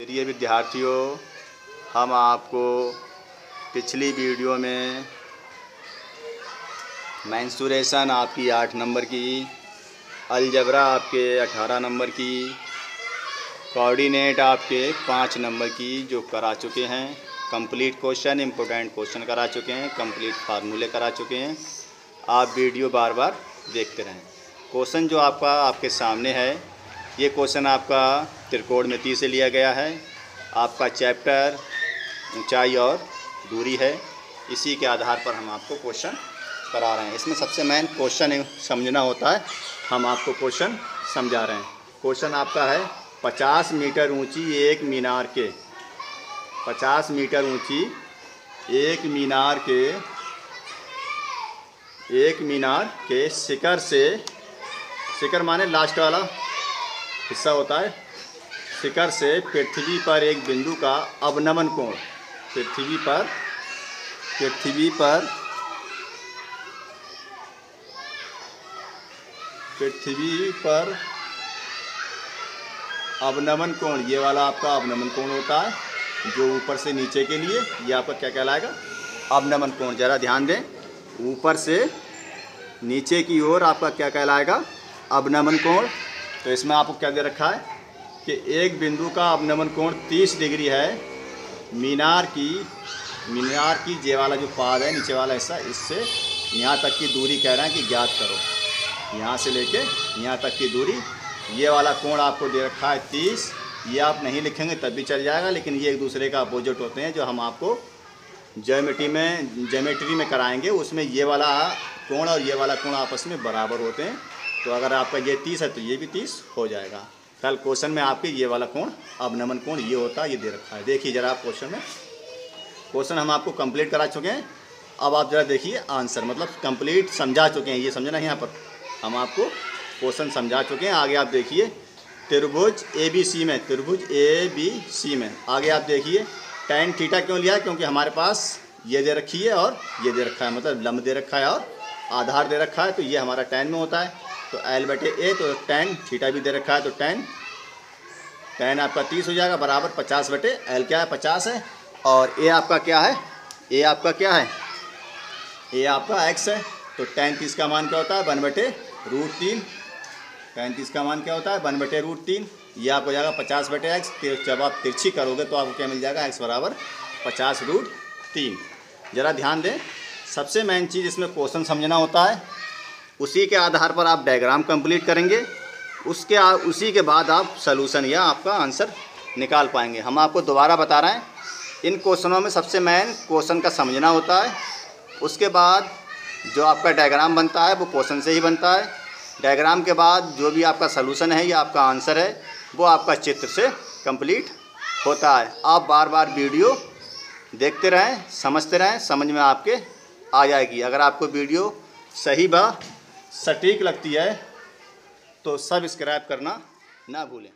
प्रिय विद्यार्थियों, हम आपको पिछली वीडियो में मैंसुरेशन आपकी आठ नंबर की, अलजबरा आपके अठारह नंबर की, कोऑर्डिनेट आपके पाँच नंबर की जो करा चुके हैं, कंप्लीट क्वेश्चन, इम्पोर्टेंट क्वेश्चन करा चुके हैं, कंप्लीट फार्मूले करा चुके हैं, आप वीडियो बार बार देखते रहें। क्वेश्चन जो आपका आपके सामने है, ये क्वेश्चन आपका त्रिकोणमिति से लिया गया है। आपका चैप्टर ऊंचाई और दूरी है। इसी के आधार पर हम आपको क्वेश्चन करा रहे हैं। इसमें सबसे मेन क्वेश्चन समझना होता है। हम आपको क्वेश्चन समझा रहे हैं। क्वेश्चन आपका है, पचास मीटर ऊँची एक मीनार के। पचास मीटर ऊँची एक मीनार के, एक मीनार के शिखर से, शिखर माने लास्ट वाला हिस्सा होता है। शिखर से पृथ्वी पर एक बिंदु का अवनमन कोण? पृथ्वी पर पृथ्वी पर पृथ्वी पर अवनमन कोण? ये वाला आपका अवनमन कोण होता है, जो ऊपर से नीचे के लिए। ये आपका क्या कहलाएगा? अवनमन कोण। ज़रा ध्यान दें, ऊपर से नीचे की ओर आपका क्या कहलाएगा? अवनमन कोण। तो इसमें आपको क्या दे रखा है? कि एक बिंदु का अवनमन कोण 30 डिग्री है, मीनार की मीनार की जे वाला जो पाद है, नीचे वाला हिस्सा, इससे यहाँ तक की दूरी कह रहे हैं कि ज्ञात करो। यहाँ से लेके यहाँ तक की दूरी, ये वाला कोण आपको दे रखा है तीस, ये आप नहीं लिखेंगे तब भी चल जाएगा, लेकिन ये एक दूसरे का अपोजिट होते हैं जो हम आपको जोमेट्री में जोमेट्री में कराएँगे, उसमें ये वाला कोण और ये वाला कोण आपस में बराबर होते हैं। तो अगर आपका ये तीस है तो ये भी तीस हो जाएगा। कल क्वेश्चन में आपके ये वाला कोण अवनमन कोण ये होता है ये दे रखा है। देखिए ज़रा आप क्वेश्चन में। क्वेश्चन हम आपको कंप्लीट करा चुके हैं। अब आप ज़रा देखिए आंसर मतलब कंप्लीट समझा चुके हैं। ये समझना है यहाँ पर। हम आपको क्वेश्चन समझा चुके हैं। आगे आप देखिए, त्रिभुज ए बी सी में, त्रिभुज ए बी सी में। आगे आप देखिए टेन थीटा क्यों लिया? क्योंकि हमारे पास ये दे रखी है और ये दे रखा है। मतलब लंब दे रखा है और आधार दे रखा है तो ये हमारा टेन में होता है। तो एल बटे ए तो टेन थीटा भी दे रखा है तो टेन टेन आपका तीस हो जाएगा, बराबर पचास बटे एल क्या है, पचास है, और ए आपका क्या है ए आपका क्या है ए आपका एक्स है तो टेन तीस का मान क्या होता है, वन बटे रूट तीन टेन तीस का मान क्या होता है, वन बटे रूट तीन, ये आपको जाएगा पचास बटे एक्स जब आप तिरछी करोगे तो आपको क्या मिल जाएगा एक्स बराबर पचास रूट तीन। ज़रा ध्यान दें, सबसे मेन चीज़ इसमें क्वेश्चन समझना होता है उसी के आधार पर आप डायग्राम कंप्लीट करेंगे। उसके आ, उसी के बाद आप सलूशन या आपका आंसर निकाल पाएँगे। हम आपको दोबारा बता रहे हैं इन क्वेश्चनों में सबसे मेन क्वेश्चन का समझना होता है। उसके बाद जो आपका डायग्राम बनता है वो क्वेश्चन से ही बनता है। डायग्राम के बाद जो भी आपका सलूशन है या आपका आंसर है वो आपका चित्र से कंप्लीट होता है। आप बार बार वीडियो देखते रहें समझते रहें समझ में आपके आ जाएगी। अगर आपको वीडियो सही बा सटीक लगती है तो सब्सक्राइब करना ना भूलें।